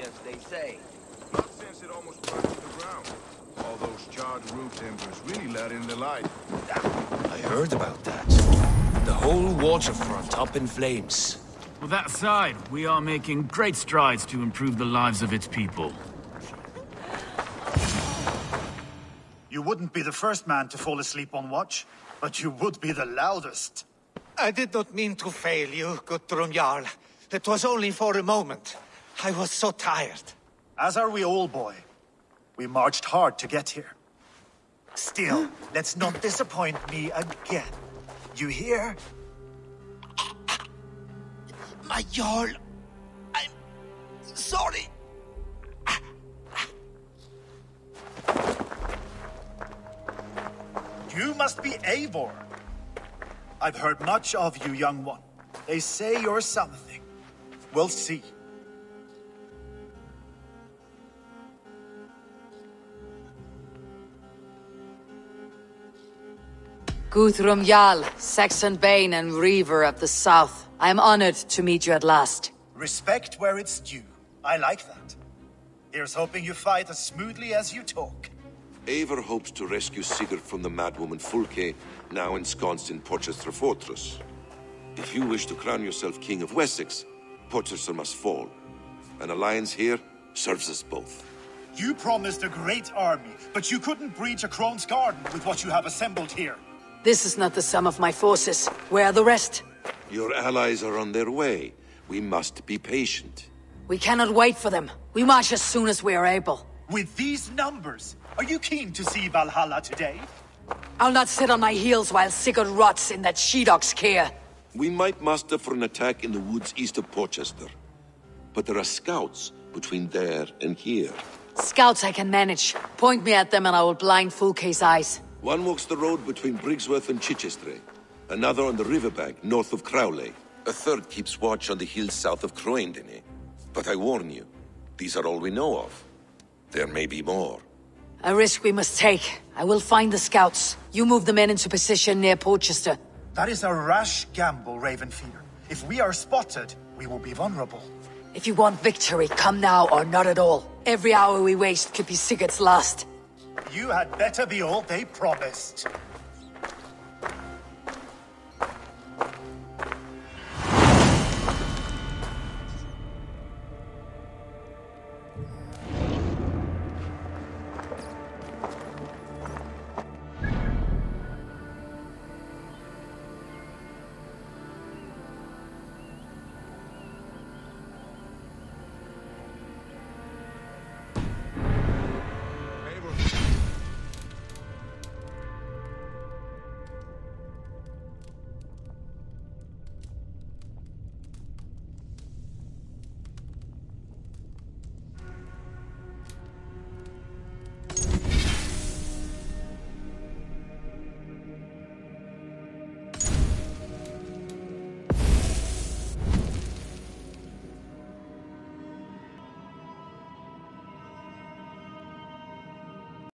As they say. Not since it almost burned to the ground. All those charred roof timbers really let in the light. I heard about that. The whole waterfront up in flames. With that aside, we are making great strides to improve the lives of its people. You wouldn't be the first man to fall asleep on watch, but you would be the loudest. I did not mean to fail you, Guthrum Jarl. It was only for a moment. I was so tired. As are we all, boy. We marched hard to get here. Still, let's not disappoint me again. You hear? My Jarl, I'm sorry. You must be Eivor. I've heard much of you, young one. They say you're something. We'll see. Guthrum Jarl, Saxon Bane and Reaver of the South. I am honored to meet you at last. Respect where it's due. I like that. Here's hoping you fight as smoothly as you talk. Eivor hopes to rescue Sigurd from the madwoman Fulke, now ensconced in Porchester Fortress. If you wish to crown yourself King of Wessex, Porchester must fall. An alliance here serves us both. You promised a great army, but you couldn't breach a Crone's garden with what you have assembled here. This is not the sum of my forces. Where are the rest? Your allies are on their way. We must be patient. We cannot wait for them. We march as soon as we are able. With these numbers, are you keen to see Valhalla today? I'll not sit on my heels while Sigurd rots in that she-dog's care. We might muster for an attack in the woods east of Porchester. But there are scouts between there and here. Scouts I can manage. Point me at them and I will blind Fulke's eyes. One walks the road between Briggsworth and Chichester. Another on the riverbank north of Crowley. A third keeps watch on the hills south of Croendene. Eh? But I warn you, these are all we know of. There may be more. A risk we must take. I will find the scouts. You move the men into position near Porchester. That is a rash gamble, Ravenfear. If we are spotted, we will be vulnerable. If you want victory, come now or not at all. Every hour we waste could be Sigurd's last. You had better be all they promised.